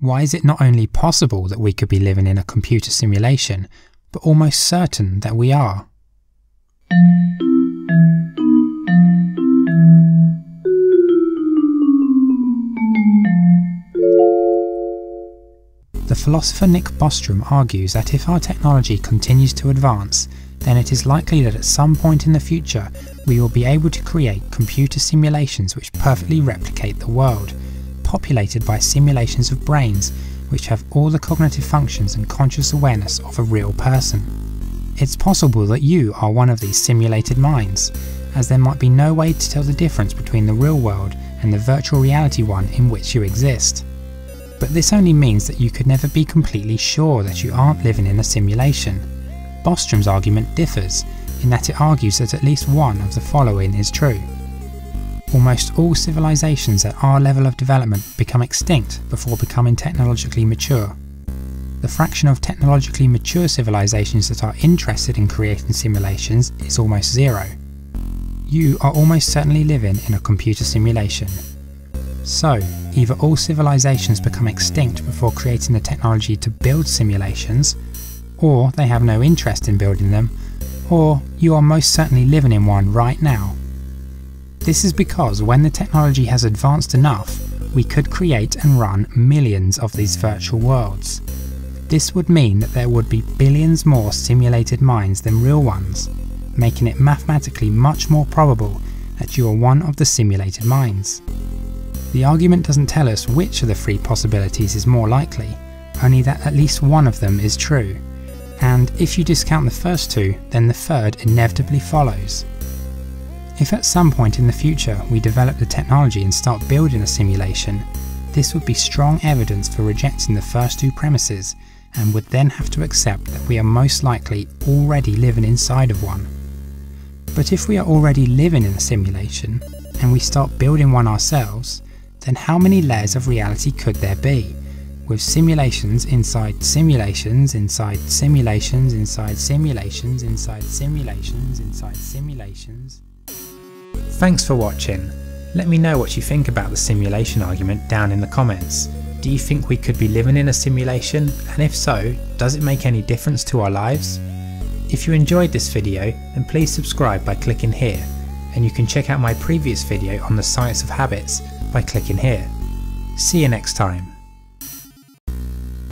Why is it not only possible that we could be living in a computer simulation, but almost certain that we are? The philosopher Nick Bostrom argues that if our technology continues to advance, then it is likely that at some point in the future we will be able to create computer simulations which perfectly replicate the world, populated by simulations of brains which have all the cognitive functions and conscious awareness of a real person. It's possible that you are one of these simulated minds, as there might be no way to tell the difference between the real world and the virtual reality one in which you exist but this only means that you could never be completely sure that you aren't living in a simulation. Bostrom's argument differs, in that it argues that at least one of the following is true. Almost all civilizations at our level of development become extinct before becoming technologically mature. The fraction of technologically mature civilizations that are interested in creating simulations is almost zero. You are almost certainly living in a computer simulation. So, either all civilizations become extinct before creating the technology to build simulations, or they have no interest in building them, or you are most certainly living in one right now. This is because when the technology has advanced enough, we could create and run millions of these virtual worlds. This would mean that there would be billions more simulated minds than real ones, making it mathematically much more probable that you are one of the simulated minds. The argument doesn't tell us which of the three possibilities is more likely, only that at least one of them is true. And if you discount the first two, then the third inevitably follows. If at some point in the future we develop the technology and start building a simulation, this would be strong evidence for rejecting the first two premises and would then have to accept that we are most likely already living inside of one. But if we are already living in a simulation, and we start building one ourselves, then how many layers of reality could there be? With simulations inside simulations inside simulations inside simulations inside simulations inside simulations. Thanks for watching. Let me know what you think about the simulation argument down in the comments. Do you think we could be living in a simulation? And if so, does it make any difference to our lives? If you enjoyed this video, then please subscribe by clicking here, and you can check out my previous video on the science of habits by clicking here. See you next time.